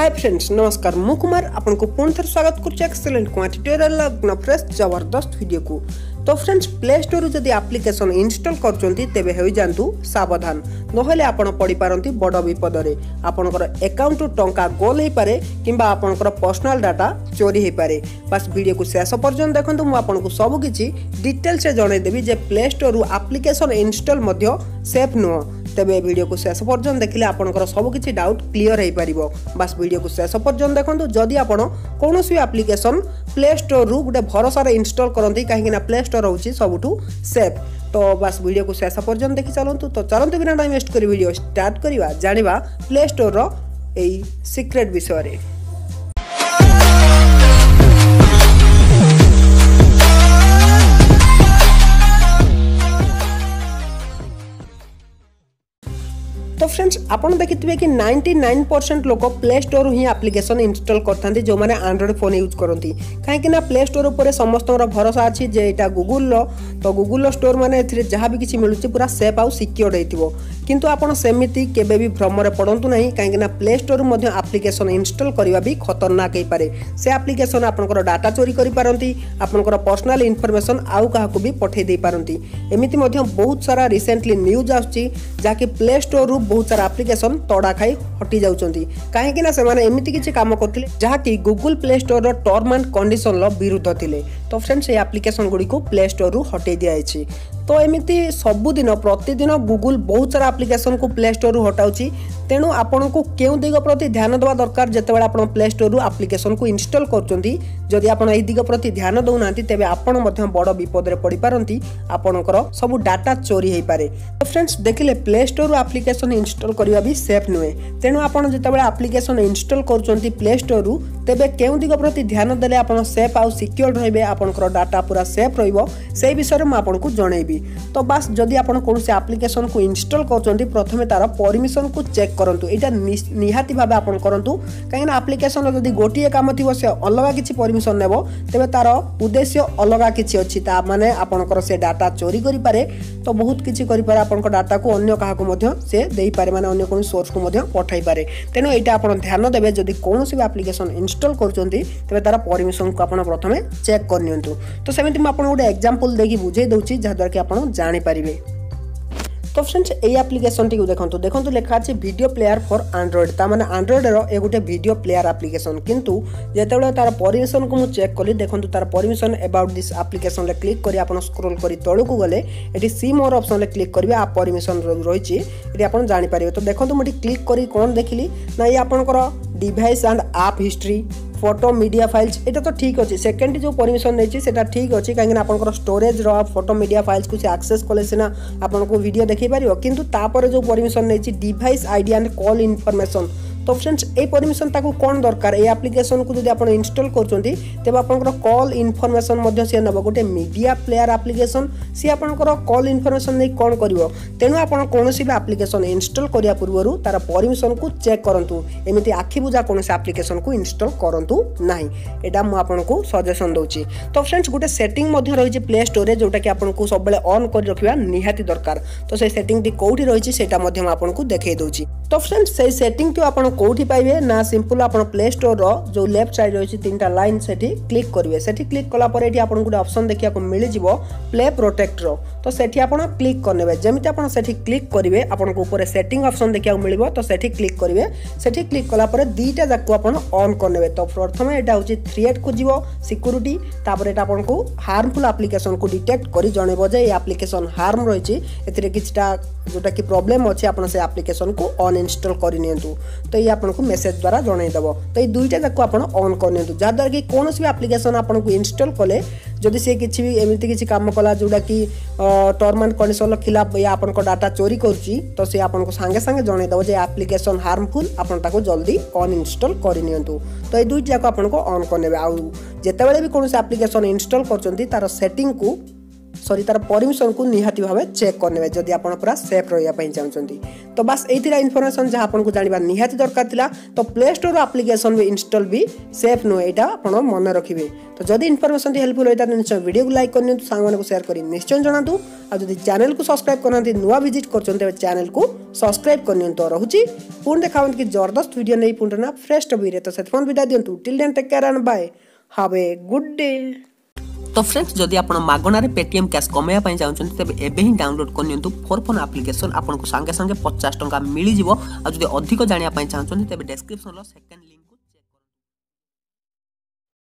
hi friends नमस्कार मु कुमार आपको पुणी थे स्वागत करुच्छे एक्सेलेंट क्वांटिटेरल फ्रेश जबरदस्त भिडियो को तो फ्रेंड्स प्ले स्टोर जदि आप्लिकेसन इनस्टल कर तेज हो जातु सावधान নহলে ଆପଣ ପଡ଼ିପାରନ୍ତି ବଡ଼ ବିପଦରେ ଆପଣଙ୍କର ଆକାଉଣ୍ଟରୁ ଟଙ୍କା ଗୋଲ୍ ହୋଇପାରେ କିମ୍ବା ଆପଣଙ୍କର ପର୍ସନାଲ୍ ଡାଟା ଚୋରି ହୋଇପାରେ ବାସ୍ ଭିଡ଼ିଓକୁ ଶେଷ ପର୍ଯ୍ୟନ୍ତ ଦେଖନ୍ତୁ ମୁଁ ଆପଣଙ୍କୁ ସବୁକିଛି ଡିଟେଲ୍ସରେ ଜଣାଇଦେବି ଯେ ପ୍ଲେ ଷ୍ଟୋରରୁ ଆପ୍ଲିକେସନ୍ ଇନଷ୍ଟଲ୍ ମଧ୍ୟ ସେଫ୍ ନୁହଁ ତେବେ ভিডিওকে শেষ পর্যন্ত দেখলে আপনার সবুকিছি ডাউট ক্লিয়র হয়ে পার বাস ভিডিওকে শেষ পর্যন্ত দেখুন যদি আপনার কৌশি আপ্লিকেসন প্লে স্টোরু গোটে ভরসার ইনস্টল করতে কিন্তু না প্লে স্টোর হচ্ছে সবুঠু সেফ তো বাস ভিডিওকে শেষ পর্যন্ত দেখি চলতু তো চলতু বিনা টাইম ওয়েস্ট করে ভিডিও স্টার্ট করা জাঁয়া প্লে স্টোর এই সিক্রেট বিষয়ে फ्रेंड्स आपड़ देखिए कि नाइंटी नाइन परसेंट लोक प्ले स्टोर हिं आप्लिकेसन इनस्टल करते जो मैंने आंड्रोड फोन यूज करती कहीं प्ले स्टोर उपर समस्त भरोसा अच्छी जे यहाँ गुगुल तो गुगुल स्टोर मैंने जहाँ भी किसी मिलूँ पूरा सेफ आउ सिक्योर्ड हो কিন্তু ଆପଣ ସେମିତି କେବେ ବି ଭ୍ରମରେ ପଡ଼ନ୍ତୁ ନାହିଁ କାହିଁକିନା ପ୍ଲେ ଷ୍ଟୋରରୁ ମଧ୍ୟ ଆପ୍ଲିକେସନ୍ ଇନଷ୍ଟଲ୍ କରିବା ବି ଖତରନାକ ହେଇପାରେ ସେ ଆପ୍ଲିକେସନ୍ ଆପଣଙ୍କର ଡାଟା ଚୋରି କରିପାରନ୍ତି ଆପଣଙ୍କର ପର୍ସନାଲ୍ ଇନଫର୍ମେସନ୍ ଆଉ କାହାକୁ ବି ପଠାଇ ଦେଇପାରନ୍ତି ଏମିତି ମଧ୍ୟ ବହୁତ ସାରା ରିସେଣ୍ଟଲି ନ୍ୟୁଜ୍ ଆସୁଛି ଯାହାକି ପ୍ଲେ ଷ୍ଟୋରରୁ ବହୁତ ବହୁତ ସାରା ଆପ୍ଲିକେସନ୍ ତଡ଼ା ଖାଇ ହଟି ଯାଉଛନ୍ତି କାହିଁକିନା ସେମାନେ ଏମିତି କିଛି କାମ କରୁଥିଲେ ଯାହାକି ଗୁଗୁଲ ପ୍ଲେ ଷ୍ଟୋରର ଟର୍ମ ଆଣ୍ଡ କଣ୍ଡିସନର ବିରୁଦ୍ଧ ଥିଲେ ତ ଫ୍ରେଣ୍ଡସ୍ ଏହି ଆପ୍ଲିକେସନ୍ ଗୁଡ଼ିକୁ ପ୍ଲେ ଷ୍ଟୋରରୁ ହଟାଇ ଦିଆଯାଇଛି তো ଏମିତି ସବୁଦିନ ପ୍ରତିଦିନ ଗୁଗୁଲ ବହୁତ ସାରା ଆପ୍ଲିକେସନକୁ ପ୍ଲେ ଷ୍ଟୋରରୁ ହଟାଉଛି ତେଣୁ ଆପଣଙ୍କୁ କେଉଁ ଦିଗ ପ୍ରତି ଧ୍ୟାନ ଦେବା ଦରକାର ଯେତେବେଳେ ଆପଣ ପ୍ଲେ ଷ୍ଟୋରରୁ ଆପ୍ଲିକେସନକୁ ଇନଷ୍ଟଲ୍ କରୁଛନ୍ତି ଯଦି ଆପଣ ଏହି ଦିଗ ପ୍ରତି ଧ୍ୟାନ ଦେଉନାହାନ୍ତି ତେବେ ଆପଣ ମଧ୍ୟ ବଡ଼ ବିପଦରେ ପଡ଼ିପାରନ୍ତି ଆପଣଙ୍କର ସବୁ ଡାଟା ଚୋରି ହୋଇପାରେ ତ ଫ୍ରେଣ୍ଡସ୍ ଦେଖିଲେ ପ୍ଲେ ଷ୍ଟୋରରୁ ଆପ୍ଲିକେସନ ଇନଷ୍ଟଲ୍ କରିବା ବି ସେଫ୍ ନୁହେଁ ତେଣୁ ଆପଣ ଯେତେବେଳେ ଆପ୍ଲିକେସନ ଇନଷ୍ଟଲ୍ କରୁଛନ୍ତି ପ୍ଲେ ଷ୍ଟୋରରୁ ତେବେ କେଉଁଦିଗ ପ୍ରତି ଧ୍ୟାନ ଦେଲେ ଆପଣ ସେଫ୍ ଆଉ ସିକ୍ୟୋର୍ଡ଼ ରହିବେ ଆପଣଙ୍କର ଡାଟା ପୁରା ସେଫ୍ ରହିବ ସେଇ ବିଷୟରେ ମୁଁ ଆପଣଙ୍କୁ ଜଣେଇବି ତ ବାସ୍ ଯଦି ଆପଣ କୌଣସି ଆପ୍ଲିକେସନ୍କୁ ଇନଷ୍ଟଲ୍ କରୁଛନ୍ତି ପ୍ରଥମେ ତା'ର ପରମିସନ୍କୁ ଚେକ୍ କରନ୍ତୁ ଏଇଟା ନିହାତି ଭାବେ ଆପଣ କରନ୍ତୁ କାହିଁକିନା ଆପ୍ଲିକେସନ୍ର ଯଦି ଗୋଟିଏ କାମ ଥିବ ସେ ଅଲଗା କିଛି ପରମିସନ୍ ନେବ ତେବେ ତା'ର ଉଦ୍ଦେଶ୍ୟ ଅଲଗା କିଛି ଅଛି ତା ମାନେ ଆପଣଙ୍କର ସେ ଡାଟା ଚୋରି କରିପାରେ ତ ବହୁତ କିଛି କରିପାରେ ଆପଣଙ୍କ ଡାଟାକୁ ଅନ୍ୟ କାହାକୁ ମଧ୍ୟ ସେ ଦେଇପାରେ ମାନେ ଅନ୍ୟ କୌଣସି ସୋର୍ସକୁ ମଧ୍ୟ ପଠାଇପାରେ ତେଣୁ ଏଇଟା ଆପଣ ଧ୍ୟାନ ଦେବେ ଯଦି କୌଣସି ବି ଆପ୍ଲିକେସନ୍ ଇନଷ୍ଟଲ୍ ইনস্টল করছেন তবে তার পরমিশনকে আপনার প্রথমে চেক করে নিউ তো সেমি মু আপনার গোটে এক্জাম্পল দিয়ে বুঝাই দেছি যাদ্বারা কি আপনার জাঁপারে তো ফ্রেন্ডস এই আপ্লিকেসনটি দেখুন দেখুন লেখা আছে ভিডিও প্লেয়ার ফর আন্ড্রয়েড তা মানে আন্ড্রয়েডর এ গোটে ভিডিও প্লেয়ার আপ্লিকেসন কিন্তু যেতবে তার পরমিশন কু চেক কলি দেখুন তার permission about this application click করে আপনার স্ক্রোল করে তলকু গলে এটি সি মোর অপসন ক্লিক করবে আ পরমিশন রয়েছে এটি আপনার জাঁপারে তো দেখুন মু ক্লিক করে কোণ দেখিলি না এই আপনার device and app history photo media files এটা তো ঠিক অছে সেকেন্ড যে পরমিশন নেই সেটা ঠিক অছে কারণ আপনার স্টোরেজর ফটো মিডিয়া ফাইলস কু সে আকসেস কলে সিনা আপনার ভিডিও দেখাই পার কিন্তু তাপরে যে পরমিশন নেই device ID and call information তো ଫ୍ରେଣ୍ଡସ୍ ଏଇ ପରମିସନ୍ ତାକୁ କ'ଣ ଦରକାର ଏଇ ଆପ୍ଲିକେସନ୍କୁ ଯଦି ଆପଣ ଇନଷ୍ଟଲ୍ କରୁଛନ୍ତି ତେବେ ଆପଣଙ୍କର କଲ୍ ଇନଫର୍ମେସନ୍ ମଧ୍ୟ ସିଏ ନେବ ଗୋଟେ ମିଡ଼ିଆ ପ୍ଲେୟାର୍ ଆପ୍ଲିକେସନ୍ ସିଏ ଆପଣଙ୍କର କଲ୍ ଇନଫର୍ମେସନ୍ ନେଇ କ'ଣ କରିବ ତେଣୁ ଆପଣ କୌଣସି ବି ଆପ୍ଲିକେସନ୍ ଇନଷ୍ଟଲ୍ କରିବା ପୂର୍ବରୁ ତା'ର ପରମିସନ୍କୁ ଚେକ୍ କରନ୍ତୁ ଏମିତି ଆଖିବୁଜା କୌଣସି ଆପ୍ଲିକେସନ୍କୁ ଇନଷ୍ଟଲ୍ କରନ୍ତୁ ନାହିଁ ଏଇଟା ମୁଁ ଆପଣଙ୍କୁ ସଜେସନ୍ ଦେଉଛି ତ ଫ୍ରେଣ୍ଡସ୍ ଗୋଟେ ସେଟିଂ ମଧ୍ୟ ରହିଛି ପ୍ଲେ ଷ୍ଟୋର୍ରେ ଯେଉଁଟାକି ଆପଣଙ୍କୁ ସବୁବେଳେ ଅନ୍ କରି ରଖିବା ନିହାତି ଦରକାର ତ ସେ ସେଟିଂଟି କେଉଁଠି ରହିଛି ସେଇଟା ମଧ୍ୟ ମୁଁ ଆପଣଙ୍କୁ ଦେଖାଇ ଦେଉଛି ତ ଫ୍ରେଣ୍ଡସ୍ ସେଇ ସେଟିଂକୁ ଆପଣ কোটি পাইবে না সিম্পল আপনার প্লে স্টোর যে লেফ্ট সাইড রয়েছে তিনটা লাইন সেটি ক্লিক করবে সেটি ক্লিক কলাপরে এটি আপনার গোটে অপসন দেখা মিলিযোগ প্লে প্রোটেক্টর তো সেটি আপনার ক্লিক করনেবে যেমি আপনার সেটি ক্লিক করবে আপনার উপরে সেটিং অপসন দেখা মিলব তো সেটি ক্লিক করবে সেটি ক্লিক কলাপরে দুইটা যাক আপনার অন করনেবে তো প্রথমে এটা হচ্ছে থ্রিয়েট কু যাব সিকুরিটি তাপরে এটা আপনার হার্মফুল আপ্লিকেসন কু ডিটেক্ট করে জনাইব যে এই আপ্লিকেসন হার্ম রয়েছে এতে কিছুটা যেটা কি প্রোবলেম অছে আপনার সে আপ্লিকেসন কু অনইনস্টল করে নিতু তো आपको मेसेज द्वारा जनईदेव तो ये दुईटा जाक आप अन् करनी जहाँद्वारा कि कौन भी आप्लिकेसन आपको इनस्टल कले जदि सी किसी भी एमती किसी कम कला जोटा कि टर्म एंड कंडसन रखा या आप डाटा चोरी कर तो सी आपको सांगे सांगे जनईदेव जे आप्लिकेसन हार्मफुल आपको जल्दी अनइनस्टल करनियंतु तो ये दुईटा जाक आपको अन्न करने आउ भी कौन आप्लिकेसन इनस्टल कर तार को সরি তার পরমিশনকু নিহতি ভাবে চেক করে যদি আপনার পুরা সেফ রহবা চাহুন তো বাস এই ইনফরমেশন যা আপনার জাঁয়া নিহতি দরকার লা তো play store application install be safe নুহে এটা আপনার মনে রাখবে তো যদি ইনফরমেশন হেল্পফুল হয়ে থাকে নিশ্চয় ভিডিও লাইক করে নিহত সাংমানকে সেয়ার করে নিশ্চয় জনাতু আর যদি চ্যানেল কু সবসক্রাইব করে না নূয়া ভিজিট করছেন তবে চ্যানেল কু সবসক্রাইব করে নিহত রহুচি পুঁ দেখা কি জবরদস্ত ভিডিও নেই পুঁ না ফ্রেশ টপিক তো সেতফোন বিদায় দিও till then take care and bye have a good day তো ফ্ରେଣ୍ଡସ୍ ଯଦି ଆପଣ ମାଗଣାରେ ପେଟିଏମ୍ କ୍ୟାସ୍ କମାଇବା ପାଇଁ ଚାହୁଁଛନ୍ତି ତେବେ ଏବେ ହିଁ ଡାଉନଲୋଡ୍ କରିନିଅନ୍ତୁ ଫୋର୍ ଫୋନ୍ ଆପ୍ଲିକେସନ୍ ଆପଣଙ୍କୁ ସାଙ୍ଗେ ସାଙ୍ଗେ ପଚାଶ ଟଙ୍କା ମିଳିଯିବ ଆଉ ଯଦି ଅଧିକ ଜାଣିବା ପାଇଁ ଚାହୁଁଛନ୍ତି ତେବେ ଡେସ୍କ୍ରିପ୍ସନ୍ର ସେକେଣ୍ଡ ଲିଙ୍କ୍